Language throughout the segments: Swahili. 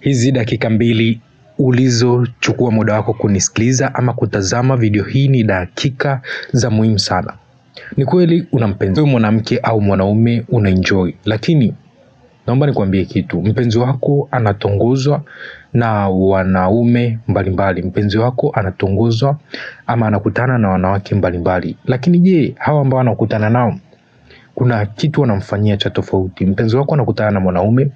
hizi dakika mbili ulizochukua muda wako kunisikiliza ama kutazama video hii ni dakika za muhimu sana. Ni kweli una mpenzi mwanamke au mwanaume unaenjoy, lakini naomba nikuambie kitu, mpenzi wako anatongozwa na wanaume mbalimbali, mpenzi wako anatongozwa ama anakutana na wanawake mbalimbali. Lakini je, hawa ambao anakutana nao kuna kitu wanamfanyia cha tofauti? Mpenzi wako anakutana na mwanaume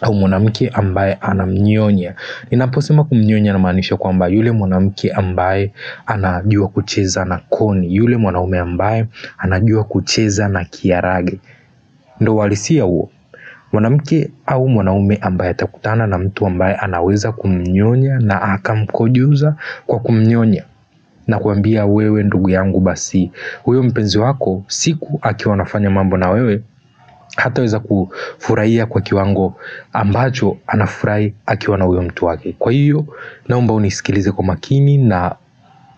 au mwanamke ambaye anamnyonya. Ninaposema kumnyonya, namaanisha kwamba yule mwanamke ambaye anajua kucheza na koni, yule mwanaume ambaye anajua kucheza na kiarage, ndo uhalisia huo. Mwanamke au mwanaume ambaye atakutana na mtu ambaye anaweza kumnyonya na akamkojuza kwa kumnyonya na kuambia wewe, ndugu yangu, basi huyo mpenzi wako siku akiwa anafanya mambo na wewe hataweza kufurahia kwa kiwango ambacho anafurahi akiwa na huyo mtu wake. Kwa hiyo naomba unisikilize kwa makini na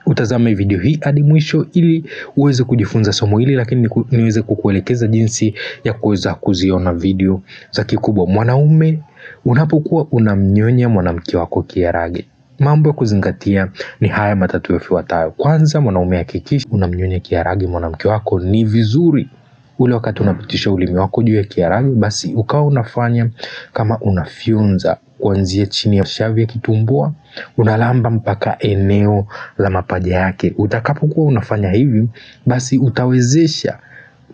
utazame video hii hadi mwisho ili uweze kujifunza somo hili, lakini niweze kukuelekeza jinsi ya kuweza kuziona video za kikubwa. Mwanaume, unapokuwa unamnyonya mwanamke wako kiarage, mambo ya kuzingatia ni haya matatu yafuatayo. Kwanza, mwanaume, hakikisha unamnyonya kiarage mwanamke wako. Ni vizuri ule wakati unapitisha ulimi wako juu ya kiarage, basi ukawa unafanya kama unafyonza kuanzia chini ya shavu ya kitumbua unalamba mpaka eneo la mapaja yake. Utakapokuwa unafanya hivi, basi utawezesha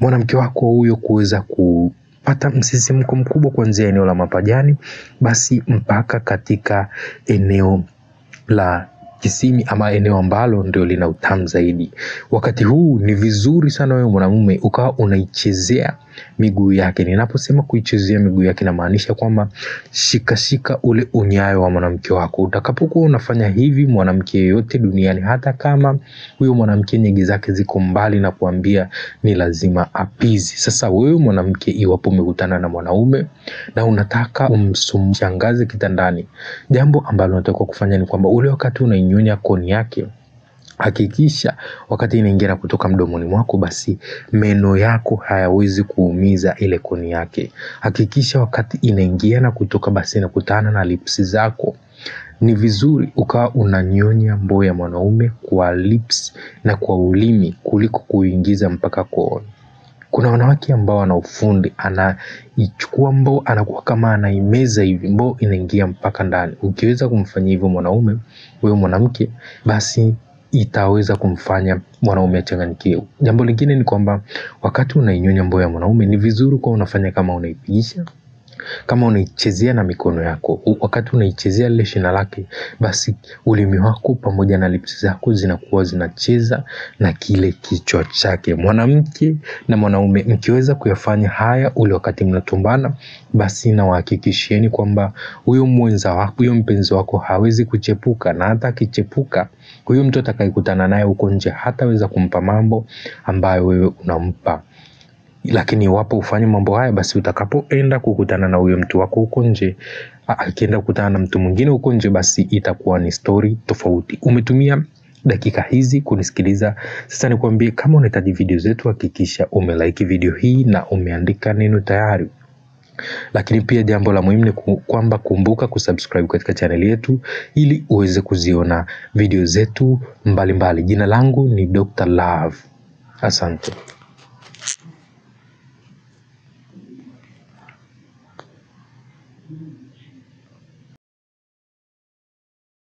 mwanamke wako huyo kuweza ku pata msisimko mkubwa kuanzia eneo la mapajani basi mpaka katika eneo la kisimi ama eneo ambalo ndio lina utamu zaidi. Wakati huu ni vizuri sana wewe mwanamume ukawa unaichezea miguu yake. Ninaposema kuichezea miguu yake, inamaanisha kwamba shikashika ule unyayo wa mwanamke wako. Utakapokuwa unafanya hivi, mwanamke yeyote duniani, hata kama huyo mwanamke nyegi zake ziko mbali na kuambia, ni lazima apizi. Sasa wewe mwanamke, iwapo umekutana na mwanaume na unataka umshangaze kitandani, jambo ambalo unatakiwa kufanya ni kwamba ule wakati unainyonya koni yake hakikisha wakati inaingia na kutoka mdomoni mwako, basi meno yako hayawezi kuumiza ile koni yake. Hakikisha wakati inaingia na kutoka, basi inakutana na lipsi zako. Ni vizuri ukawa unanyonya mboo ya mwanaume kwa lips na kwa ulimi kuliko kuingiza mpaka kooni. Kuna wanawake ambao wana ufundi, anaichukua mboo anakuwa kama anaimeza hivi, mboo inaingia mpaka ndani. Ukiweza kumfanyia hivyo mwanaume, huyo mwanamke, basi itaweza kumfanya mwanaume achanganyikiwe. Jambo lingine ni kwamba wakati unainyonya mboo ya mwanaume, ni vizuri kuwa unafanya kama unaipigisha kama unaichezea na mikono yako. Wakati unaichezea lile shina lake, basi ulimi wako pamoja na lipsi zako zinakuwa zinacheza na kile kichwa chake. Mwanamke na mwanaume, mkiweza kuyafanya haya ule wakati mnatumbana, basi nawahakikishieni kwamba huyo mwenza wako, huyo mpenzi wako hawezi kuchepuka, na hata akichepuka, huyo mtu atakayekutana naye huko nje hataweza kumpa mambo ambayo wewe unampa lakini iwapo ufanye mambo haya basi utakapoenda kukutana na huyo mtu wako huko nje akienda kukutana na mtu mwingine huko nje basi itakuwa ni stori tofauti umetumia dakika hizi kunisikiliza sasa nikwambie kama unahitaji video zetu hakikisha umelaiki video hii na umeandika neno tayari lakini pia jambo la muhimu ni kwamba kumbuka kusubscribe katika chaneli yetu ili uweze kuziona video zetu mbalimbali mbali. jina langu ni Dr. Love asante Mm-hmm.